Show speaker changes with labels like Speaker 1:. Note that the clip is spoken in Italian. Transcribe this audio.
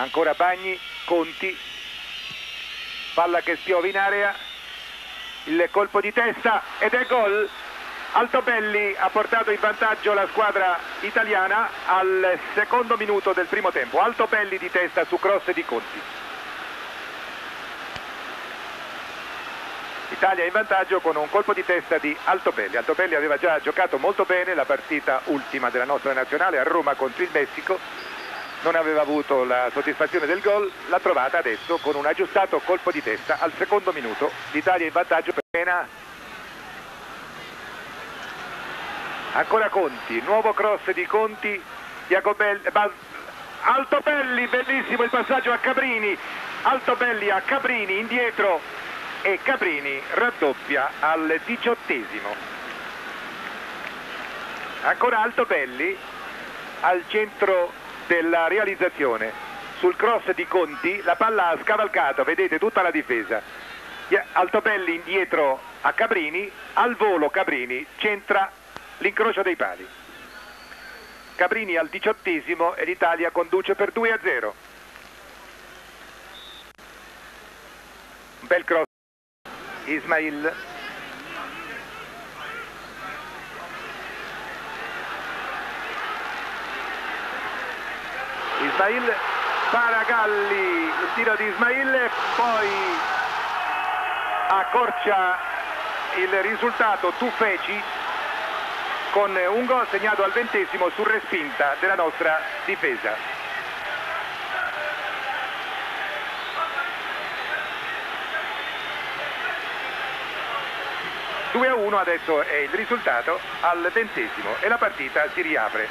Speaker 1: ancora Bagni, Conti, palla che spiova in area, il colpo di testa ed è gol. Altobelli ha portato in vantaggio la squadra italiana al secondo minuto del primo tempo. Altobelli di testa su cross di Conti. Italia in vantaggio con un colpo di testa di Altobelli. Altobelli aveva già giocato molto bene la partita ultima della nostra nazionale a Roma contro il Messico. Non aveva avuto la soddisfazione del gol, l'ha trovata adesso con un aggiustato colpo di testa al secondo minuto. L'Italia in vantaggio per pena ancora Conti, nuovo cross di Conti, Jacobelli, Altobelli, bellissimo il passaggio a Cabrini, Altobelli a Cabrini indietro e Cabrini raddoppia al diciottesimo. Ancora Altobelli al centro della realizzazione. Sul cross di Conti la palla ha scavalcato, vedete tutta la difesa. Altobelli indietro a Cabrini, al volo Cabrini centra l'incrocio dei pali. Cabrini al diciottesimo e l'Italia conduce per 2 a 0. Un bel cross. Ismail. Ismail Paragalli, il tiro di Ismail, poi accorcia il risultato Tufeci con un gol segnato al ventesimo su respinta della nostra difesa. A uno adesso è il risultato al ventesimo e la partita si riapre.